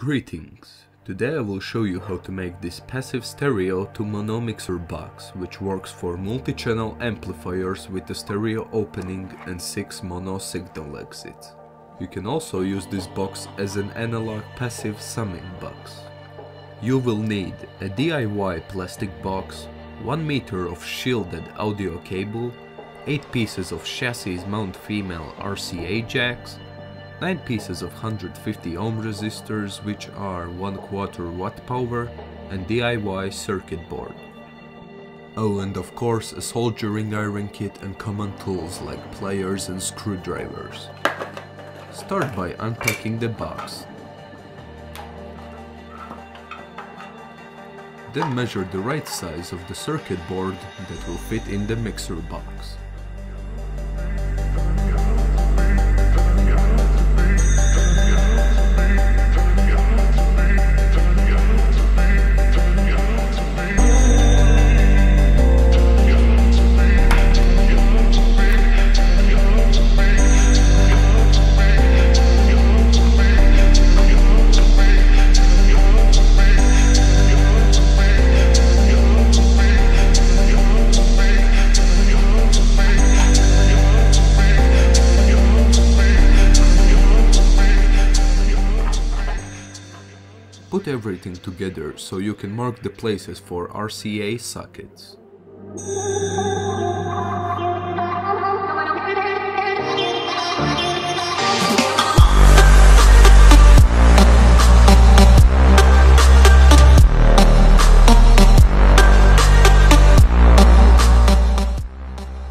Greetings! Today I will show you how to make this passive stereo to mono mixer box, which works for multi-channel amplifiers with a stereo opening and 6 mono signal exits. You can also use this box as an analog passive summing box. You will need a DIY plastic box, 1 meter of shielded audio cable, 8 pieces of chassis mount female RCA jacks, 9 pieces of 150 ohm resistors which are 1 quarter watt power and DIY circuit board. Oh and of course a soldering iron kit and common tools like pliers and screwdrivers. Start by unpacking the box. Then measure the right size of the circuit board that will fit in the mixer box. Everything together so you can mark the places for RCA sockets.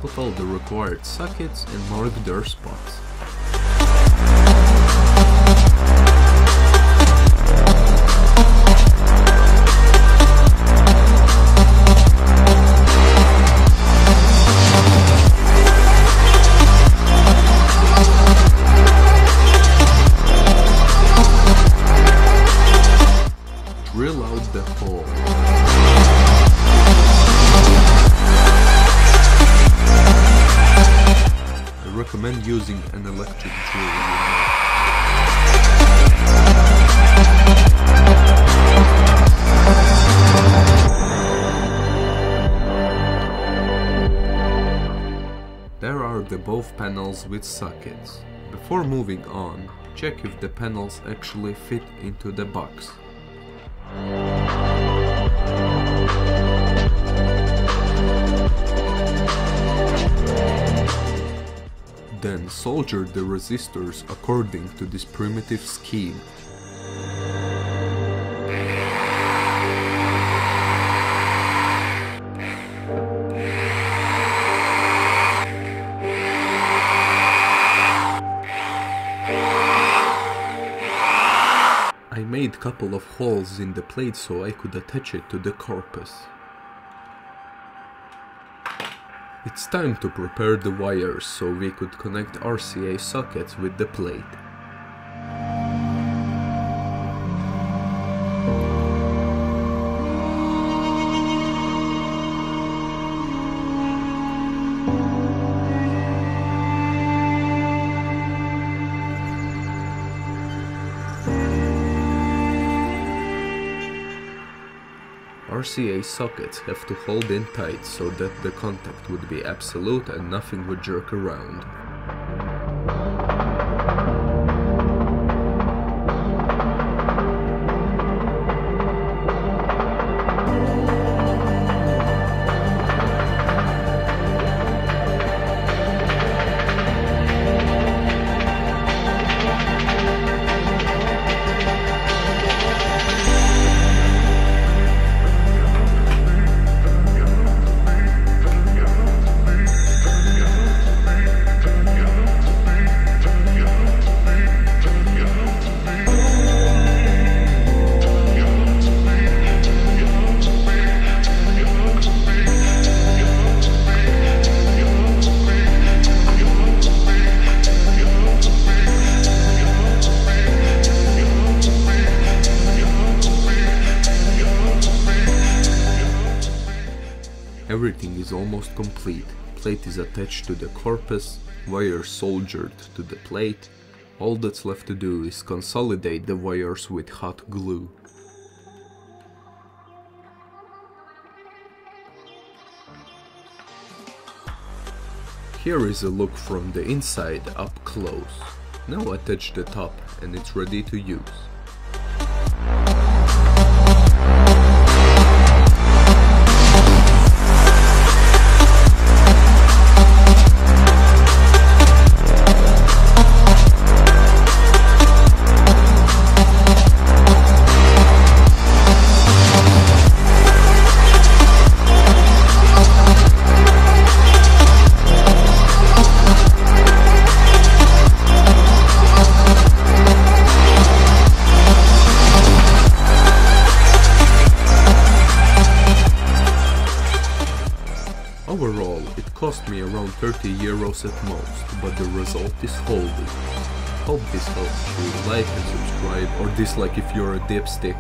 Put all the required sockets and mark their spots. Hole. I recommend using an electric drill. There are the both panels with sockets. Before moving on, check if the panels actually fit into the box. Then solder the resistors according to this primitive scheme. I made couple of holes in the plate so I could attach it to the corpus. It's time to prepare the wires so we could connect RCA sockets with the plate. RCA sockets have to hold in tight so that the contact would be absolute and nothing would jerk around. Everything is almost complete. Plate is attached to the corpus, wire soldered to the plate, All that's left to do is consolidate the wires with hot glue. Here is a look from the inside up close. Now attach the top and it's ready to use. Cost me around 30 euros at most, but the result is holding. Hope this helps you, like and subscribe, or dislike if you're a dipstick.